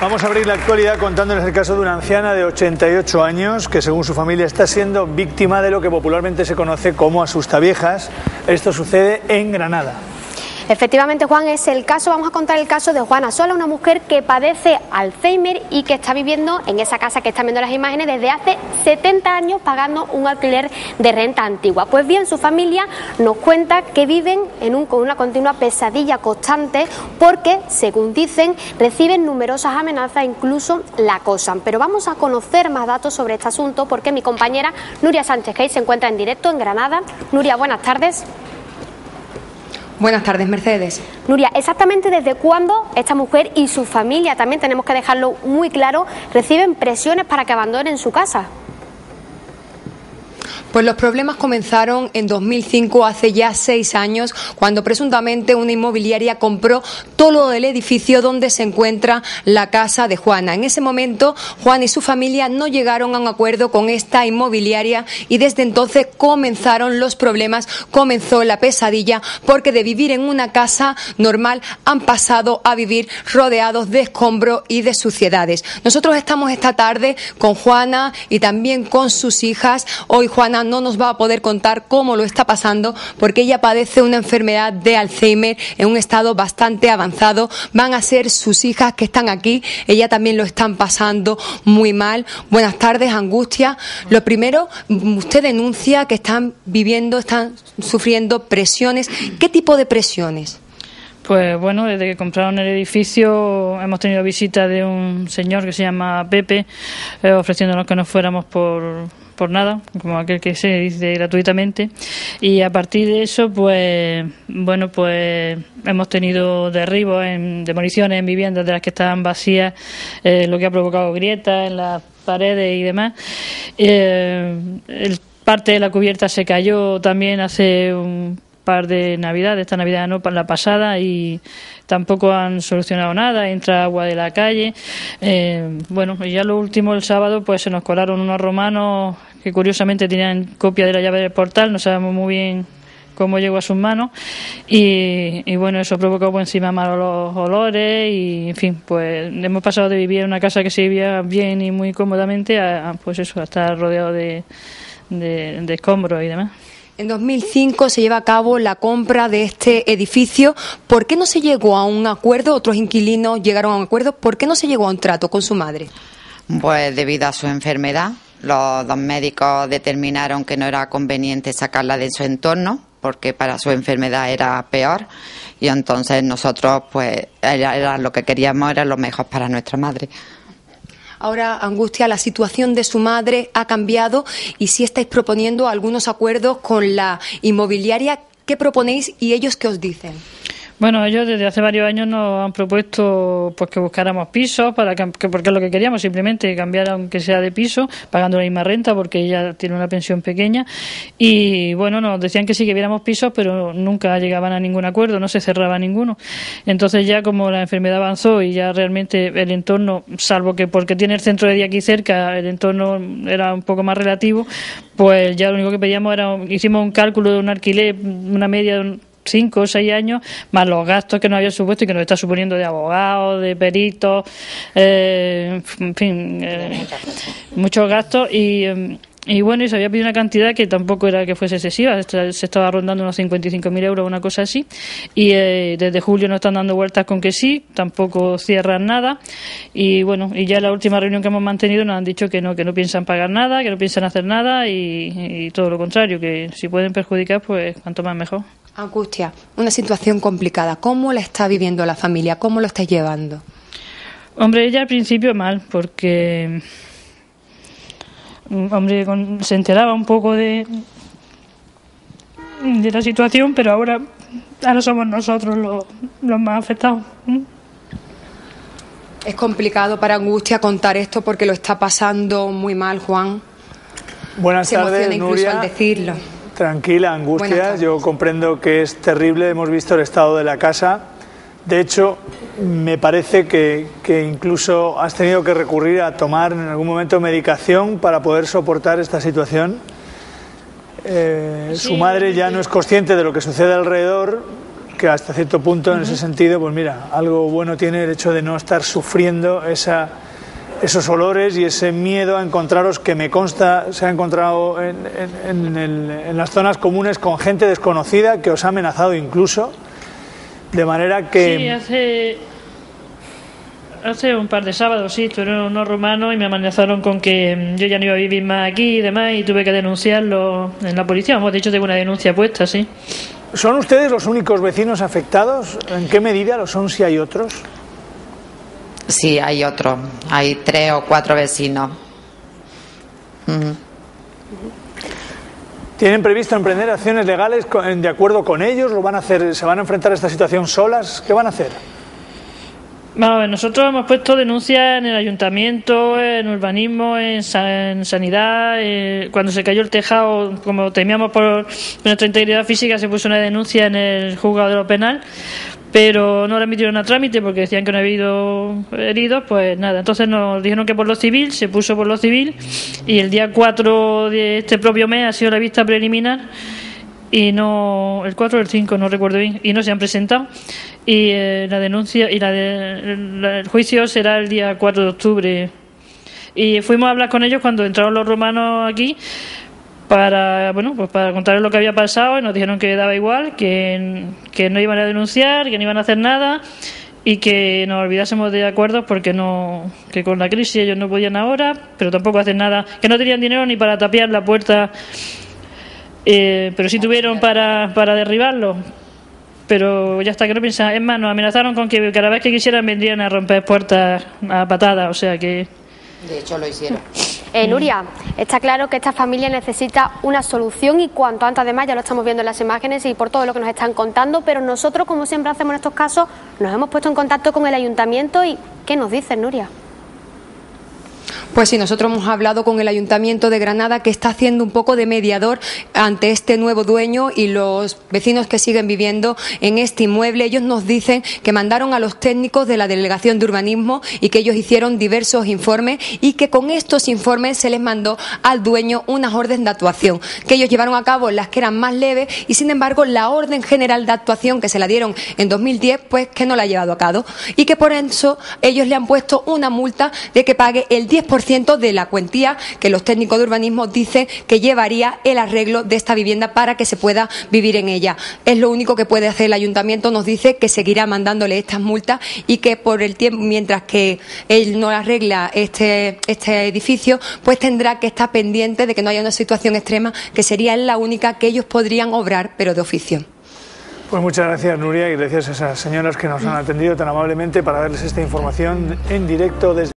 Vamos a abrir la actualidad contándoles el caso de una anciana de 88 años que según su familia está siendo víctima de lo que popularmente se conoce como asustaviejas. Esto sucede en Granada. Efectivamente, Juan, es el caso, vamos a contar el caso de Juana Sola, una mujer que padece Alzheimer y que está viviendo en esa casa que están viendo las imágenes desde hace 70 años pagando un alquiler de renta antigua. Pues bien, su familia nos cuenta que viven en con una continua pesadilla constante porque, según dicen, reciben numerosas amenazas incluso la acosan. Pero vamos a conocer más datos sobre este asunto porque mi compañera Nuria Sánchez Gay se encuentra en directo en Granada. Nuria, buenas tardes. Buenas tardes, Mercedes. Nuria, exactamente desde cuándo esta mujer y su familia, también tenemos que dejarlo muy claro, reciben presiones para que abandonen su casa. Pues los problemas comenzaron en 2005, hace ya seis años, cuando presuntamente una inmobiliaria compró todo el edificio donde se encuentra la casa de Juana. En ese momento, Juan y su familia no llegaron a un acuerdo con esta inmobiliaria y desde entonces comenzaron los problemas, comenzó la pesadilla, porque de vivir en una casa normal han pasado a vivir rodeados de escombros y de suciedades. Nosotros estamos esta tarde con Juana y también con sus hijas. Hoy Juana no nos va a poder contar cómo lo está pasando porque ella padece una enfermedad de Alzheimer en un estado bastante avanzado. Van a ser sus hijas que están aquí. Ella también lo están pasando muy mal. Buenas tardes, Angustia. Lo primero, usted denuncia que están viviendo, están sufriendo presiones. ¿Qué tipo de presiones? Pues bueno, desde que compraron el edificio hemos tenido visita de un señor que se llama Pepe, eh, ofreciéndonos que nos fuéramos por, por nada, como aquel que se dice gratuitamente. Y a partir de eso, pues, bueno, pues hemos tenido derribos, en, demoliciones en viviendas de las que estaban vacías, eh, lo que ha provocado grietas en las paredes y demás. Eh, el, parte de la cubierta se cayó también hace un par de Navidades, esta Navidad no, la pasada, y tampoco han solucionado nada, entra agua de la calle. Eh, bueno, y ya lo último, el sábado, pues se nos colaron unos romanos que curiosamente tenían copia de la llave del portal, no sabemos muy bien cómo llegó a sus manos. Y, bueno, eso provocó por encima malos olores. Y en fin, pues hemos pasado de vivir en una casa que se vivía bien y muy cómodamente a, pues eso, a estar rodeado de, de escombros y demás. En 2005 se lleva a cabo la compra de este edificio. ¿Por qué no se llegó a un acuerdo? Otros inquilinos llegaron a un acuerdo. ¿Por qué no se llegó a un trato con su madre? Pues debido a su enfermedad. Los dos médicos determinaron que no era conveniente sacarla de su entorno porque para su enfermedad era peor y entonces nosotros pues era, lo que queríamos era lo mejor para nuestra madre. Ahora, Angustia, la situación de su madre ha cambiado y si estáis proponiendo algunos acuerdos con la inmobiliaria, ¿qué proponéis y ellos qué os dicen? Bueno, ellos desde hace varios años nos han propuesto pues que buscáramos pisos para que, porque es lo que queríamos simplemente cambiar aunque sea de piso, pagando la misma renta porque ella tiene una pensión pequeña y bueno, nos decían que sí que viéramos pisos, pero nunca llegaban a ningún acuerdo, no se cerraba ninguno. Entonces ya como la enfermedad avanzó y ya realmente el entorno, salvo que porque tiene el centro de día aquí cerca, el entorno era un poco más relativo, pues ya lo único que pedíamos era hicimos un cálculo de un alquiler, una media de un cinco o seis años, más los gastos que nos había supuesto y que nos está suponiendo de abogados, de peritos, eh, en fin, eh, muchos gastos y... Em, y bueno, y se había pedido una cantidad que tampoco era que fuese excesiva, se estaba rondando unos 55.000 euros, una cosa así. Y eh, desde julio nos están dando vueltas con que sí, tampoco cierran nada. Y bueno, y ya en la última reunión que hemos mantenido nos han dicho que no, que no piensan pagar nada, que no piensan hacer nada y, y todo lo contrario, que si pueden perjudicar, pues cuanto más mejor. Angustia, una situación complicada. ¿Cómo la está viviendo la familia? ¿Cómo lo está llevando? Hombre, ella al principio mal, porque mm, hombre se enteraba un poco de de la situación, pero ahora ahora somos nosotros los, los más afectados. Es complicado para Angustia contar esto porque lo está pasando muy mal, Juan. Buenas tardes, incluso al decirlo. Tranquila, Angustia. Yo comprendo que es terrible. Hemos visto el estado de la casa. De hecho, me parece que, incluso has tenido que recurrir a tomar en algún momento medicación para poder soportar esta situación. Eh, su madre ya no es consciente de lo que sucede alrededor que hasta cierto punto, en ese sentido, pues mira, algo bueno tiene el hecho de no estar sufriendo esa, esos olores y ese miedo a encontraros que me consta se ha encontrado en, en las zonas comunes con gente desconocida que os ha amenazado incluso. De manera que. Sí, hace. Hace un par de sábados, sí, estuvieron unos rumanos y me amenazaron con que mm, yo ya no iba a vivir más aquí y demás y tuve que denunciarlo en la policía. Hemos dicho, tengo una denuncia puesta, sí. ¿Son ustedes los únicos vecinos afectados? ¿En qué medida lo son si hay otros? Sí, hay otros. Hay tres o cuatro vecinos. ¿Tienen previsto emprender acciones legales de acuerdo con ellos? ¿Lo van a hacer? ¿Se van a enfrentar a esta situación solas? ¿Qué van a hacer? Vamos nosotros hemos puesto denuncias en el ayuntamiento, en urbanismo, en, sanidad. Eh, cuando se cayó el tejado, como temíamos por nuestra integridad física, se puso una denuncia en el juzgado de lo penal pero no la emitieron a trámite porque decían que no había habido heridos, pues nada. Entonces nos dijeron que por lo civil, se puso por lo civil y el día 4 de este propio mes ha sido la vista preliminar y no, el 4 o el 5, no recuerdo bien, y no se han presentado. Y eh, la denuncia y la el juicio será el día 4 de octubre. Y fuimos a hablar con ellos cuando entraron los romanos aquí para bueno pues para contarles lo que había pasado y nos dijeron que daba igual que, que no iban a denunciar que no iban a hacer nada y que nos olvidásemos de acuerdos porque no que con la crisis ellos no podían ahora pero tampoco hacen nada que no tenían dinero ni para tapiar la puerta eh, pero sí tuvieron para, para derribarlo. Pero ya está que no piensan es más nos amenazaron con que cada vez que quisieran vendrían a romper puertas a patadas o sea que de hecho lo hicieron eh, Nuria, está claro que esta familia necesita una solución y cuanto antes además ya lo estamos viendo en las imágenes y por todo lo que nos están contando, pero nosotros como siempre hacemos en estos casos nos hemos puesto en contacto con el ayuntamiento y ¿qué nos dicen Nuria? Pues sí, nosotros hemos hablado con el Ayuntamiento de Granada que está haciendo un poco de mediador ante este nuevo dueño y los vecinos que siguen viviendo en este inmueble. Ellos nos dicen que mandaron a los técnicos de la Delegación de Urbanismo y que ellos hicieron diversos informes y que con estos informes se les mandó al dueño unas órdenes de actuación que ellos llevaron a cabo las que eran más leves y sin embargo la orden general de actuación que se la dieron en 2010 pues que no la ha llevado a cabo y que por eso ellos le han puesto una multa de que pague el 10% de la cuantía que los técnicos de urbanismo dicen que llevaría el arreglo de esta vivienda para que se pueda vivir en ella. Es lo único que puede hacer el ayuntamiento. Nos dice que seguirá mandándole estas multas y que por el tiempo, mientras que él no arregla este, este edificio, pues tendrá que estar pendiente de que no haya una situación extrema, que sería la única que ellos podrían obrar, pero de oficio. Pues muchas gracias Nuria y gracias a esas señoras que nos han atendido tan amablemente para darles esta información en directo desde